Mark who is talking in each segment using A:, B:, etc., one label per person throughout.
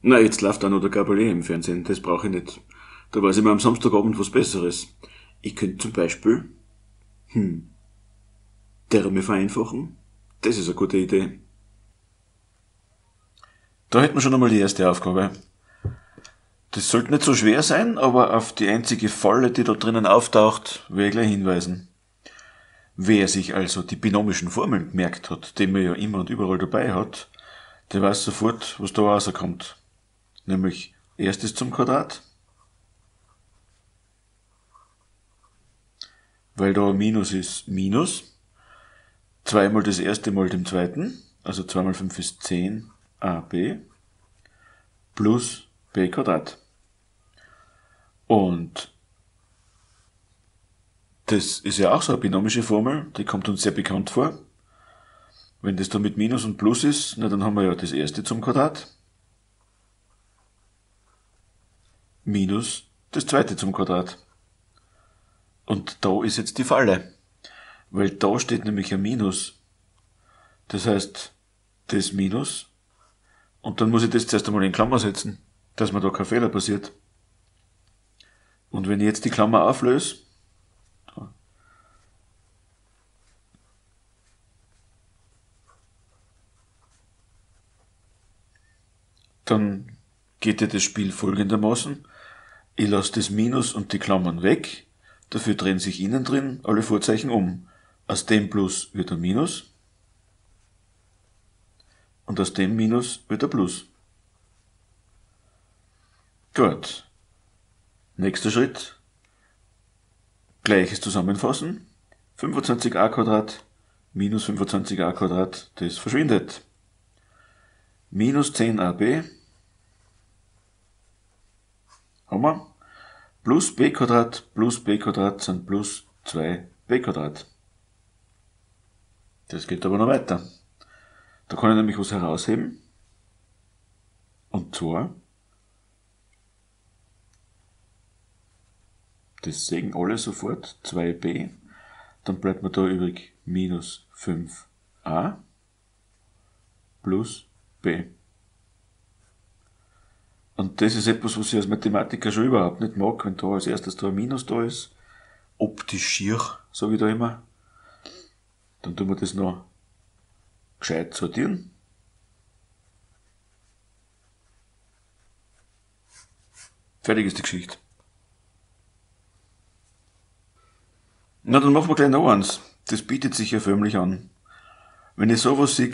A: Na, jetzt läuft auch noch der Gabalier im Fernsehen, das brauche ich nicht. Da weiß ich mir am Samstagabend was Besseres. Ich könnte zum Beispiel, hm, Terme vereinfachen. Das ist eine gute Idee. Da hätten wir schon einmal die erste Aufgabe. Das sollte nicht so schwer sein, aber auf die einzige Falle, die da drinnen auftaucht, will ich gleich hinweisen. Wer sich also die binomischen Formeln gemerkt hat, die man ja immer und überall dabei hat, der weiß sofort, was da rauskommt. Nämlich erstes zum Quadrat, weil da Minus ist Minus, zweimal das erste mal dem zweiten, also 2 mal 5 ist 10 AB, plus b Quadrat. Und das ist ja auch so eine binomische Formel, die kommt uns sehr bekannt vor. Wenn das da mit Minus und Plus ist, na dann haben wir ja das erste zum Quadrat minus das zweite zum Quadrat. Und da ist jetzt die Falle. Weil da steht nämlich ein Minus. Das heißt, das Minus. Und dann muss ich das zuerst einmal in Klammer setzen, dass mir da kein Fehler passiert. Und wenn ich jetzt die Klammer auflöse, dann geht ja das Spiel folgendermaßen. Ich lasse das Minus und die Klammern weg, dafür drehen sich innen drin alle Vorzeichen um. Aus dem Plus wird ein Minus und aus dem Minus wird ein Plus. Gut. Nächster Schritt. Gleiches zusammenfassen. 25a Quadrat minus 25a Quadrat, das verschwindet. Minus 10ab haben wir plus b Quadrat plus b Quadrat sind plus 2b Quadrat. Das geht aber noch weiter. Da kann ich nämlich was herausheben. Und zwar, das sägen alle sofort, 2b, dann bleibt mir da übrig minus 5a plus b. Und das ist etwas, was ich als Mathematiker schon überhaupt nicht mag, wenn da als erstes da ein Minus da ist. Optisch schier, sage ich da immer. Dann tun wir das noch gescheit sortieren. Fertig ist die Geschichte. Na, dann machen wir gleich noch eins. Das bietet sich ja förmlich an. Wenn ich sowas sehe,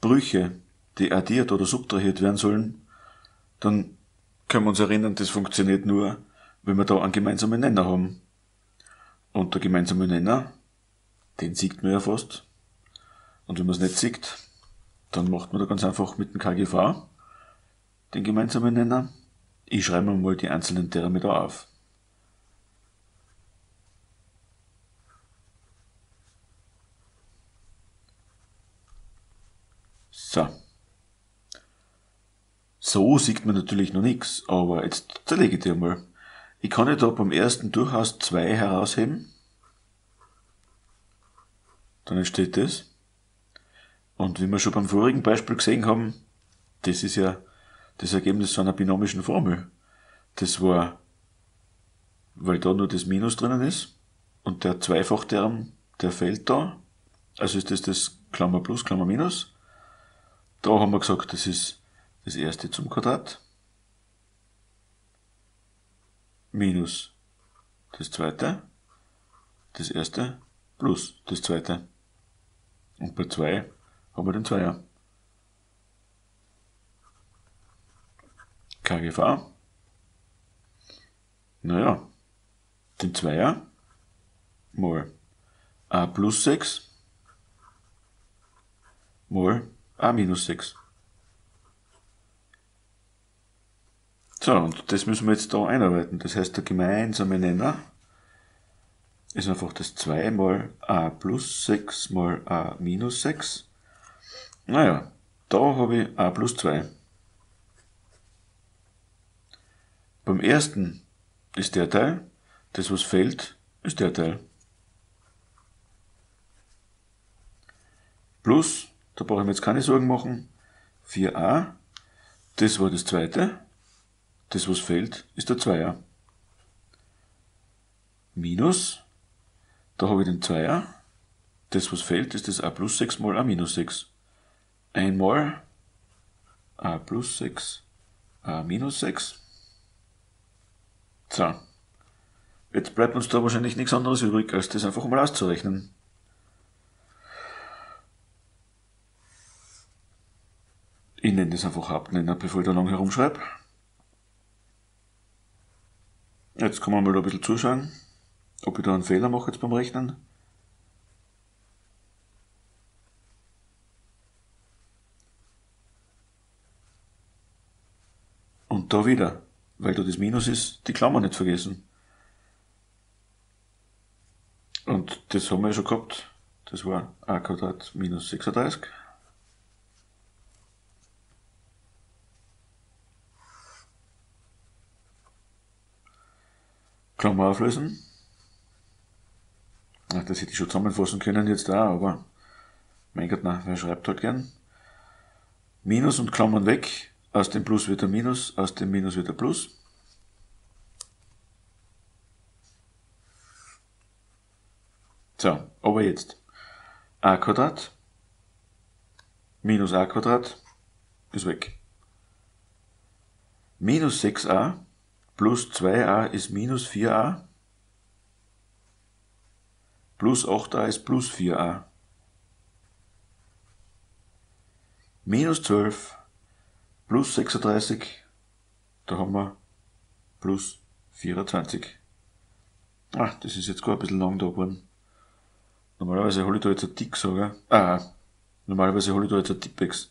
A: Brüche, die addiert oder subtrahiert werden sollen, dann können wir uns erinnern, das funktioniert nur, wenn wir da einen gemeinsamen Nenner haben. Und der gemeinsame Nenner, den sieht man ja fast. Und wenn man es nicht sieht, dann macht man da ganz einfach mit dem KGV den gemeinsamen Nenner. Ich schreibe mir mal die einzelnen Terme da auf. So. So sieht man natürlich noch nichts, aber jetzt zerlege ich dir mal. Ich kann ja da beim ersten durchaus zwei herausheben. Dann entsteht das. Und wie wir schon beim vorigen Beispiel gesehen haben, das ist ja das Ergebnis einer binomischen Formel. Das war, weil da nur das Minus drinnen ist und der Zweifachterm, der fällt da. Also ist das das Klammer plus, Klammer minus. Da haben wir gesagt, das ist das erste zum Quadrat minus das zweite, das erste plus das zweite. Und bei 2 haben wir den Zweier. KGV. Naja, den Zweier mal a plus 6 mal a minus 6. So, und das müssen wir jetzt da einarbeiten. Das heißt, der gemeinsame Nenner ist einfach das 2 mal a plus 6 mal a minus 6. Naja, da habe ich a plus 2. Beim ersten ist der Teil, das was fällt, ist der Teil. Plus, da brauche ich mir jetzt keine Sorgen machen, 4a Das war das zweite. Das, was fehlt, ist der Zweier. Minus, da habe ich den Zweier. Das, was fehlt, ist das a plus 6 mal a minus 6. Einmal a plus 6, a minus 6. So. Jetzt bleibt uns da wahrscheinlich nichts anderes übrig, als das einfach mal auszurechnen. Ich nenne das einfach Hauptnenner, bevor ich da lang herumschreibe. Jetzt kann man mal da ein bisschen zuschauen, ob ich da einen Fehler mache jetzt beim Rechnen. Und da wieder, weil da das Minus ist, die Klammer nicht vergessen. Und das haben wir ja schon gehabt. Das war a Quadrat minus 36. Klammer auflösen. Ach, das hätte ich schon zusammenfassen können jetzt da, aber mein Gott, na, wer schreibt halt gern? Minus und Klammern weg. Aus dem Plus wird ein Minus, aus dem Minus wird ein Plus. So, aber jetzt a Quadrat minus a Quadrat ist weg. Minus 6a plus 2a ist minus 4a, plus 8a ist plus 4a. Minus 12 plus 36, da haben wir plus 24. Ah, das ist jetzt gar ein bisschen lang da geworden. Normalerweise hole ich da jetzt ein Tick-Sager. Ah, normalerweise hole ich da jetzt ein Tippex.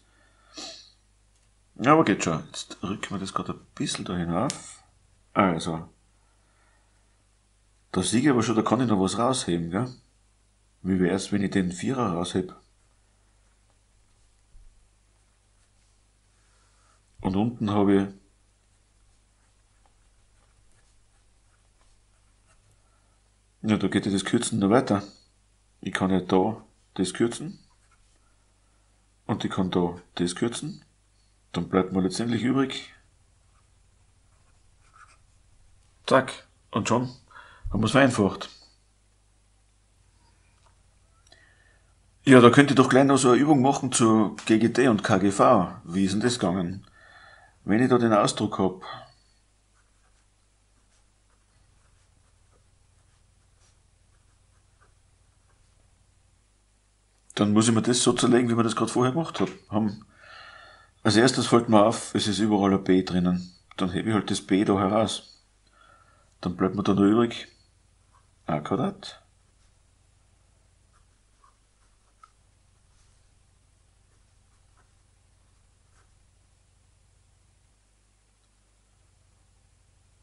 A: Aber geht schon. Jetzt rücken wir das gerade ein bisschen da hinauf. Also. Da sehe ich aber schon, da kann ich noch was rausheben, gell? Wie wär's, wenn ich den Vierer raushebe? Und unten habe ich Ja, da geht ja das Kürzen noch weiter. Ich kann ja da das kürzen. Und ich kann da das kürzen. Dann bleibt mir letztendlich übrig Zack. Und schon haben wir es vereinfacht. Ja, da könnt ihr doch gleich noch so eine Übung machen zu GGT und KGV. Wie ist denn das gegangen? Wenn ich da den Ausdruck hab, dann muss ich mir das so zerlegen, wie wir das gerade vorher gemacht haben. Als erstes fällt mir auf, es ist überall ein B drinnen. Dann hebe ich halt das B da heraus. Dann bleibt mir da noch übrig a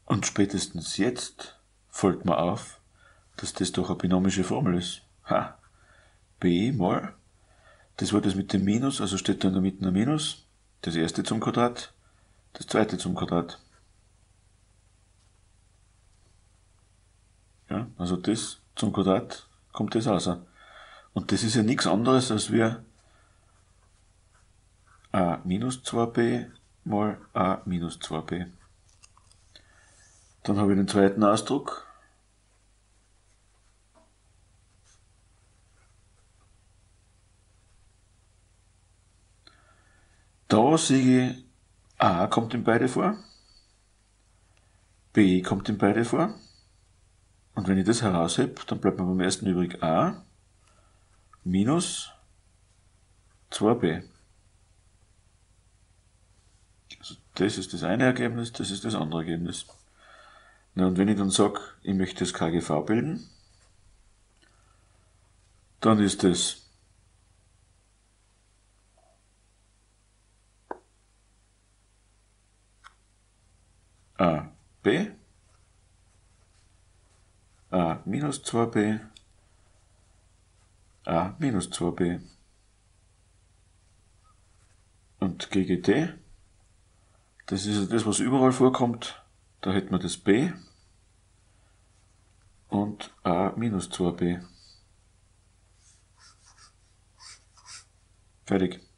A: Und spätestens jetzt fällt mir auf, dass das doch eine binomische Formel ist. Ha! b mal, das war das mit dem Minus, also steht da in der Mitte ein Minus, das erste zum Quadrat, das zweite zum Quadrat. Ja, also das zum Quadrat kommt das raus. Und das ist ja nichts anderes als wir a minus 2b mal a minus 2b. Dann habe ich den zweiten Ausdruck. Da sehe ich a kommt in beide vor, b kommt in beide vor. Und wenn ich das heraushebe, dann bleibt mir beim ersten übrig a minus 2b. Also das ist das eine Ergebnis, das ist das andere Ergebnis. Na, und wenn ich dann sage, ich möchte das KGV bilden, dann ist das a b minus 2b, a minus 2b. Und GGT, das ist das, was überall vorkommt. Da hätten wir das b und a minus 2b. Fertig.